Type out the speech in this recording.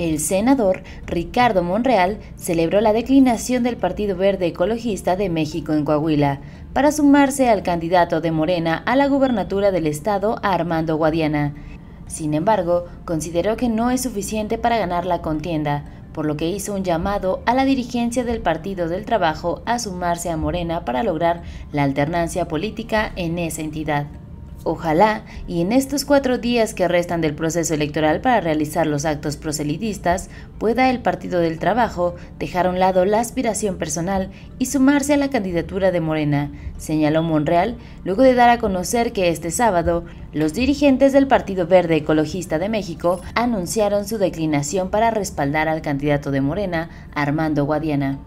el senador Ricardo Monreal celebró la declinación del Partido Verde Ecologista de México en Coahuila para sumarse al candidato de Morena a la gubernatura del estado, Armando Guadiana. Sin embargo, consideró que no es suficiente para ganar la contienda, por lo que hizo un llamado a la dirigencia del Partido del Trabajo a sumarse a Morena para lograr la alternancia política en esa entidad. Ojalá, y en estos cuatro días que restan del proceso electoral para realizar los actos proselitistas, pueda el Partido del Trabajo dejar a un lado la aspiración personal y sumarse a la candidatura de Morena, señaló Monreal, luego de dar a conocer que este sábado los dirigentes del Partido Verde Ecologista de México anunciaron su declinación para respaldar al candidato de Morena, Armando Guadiana.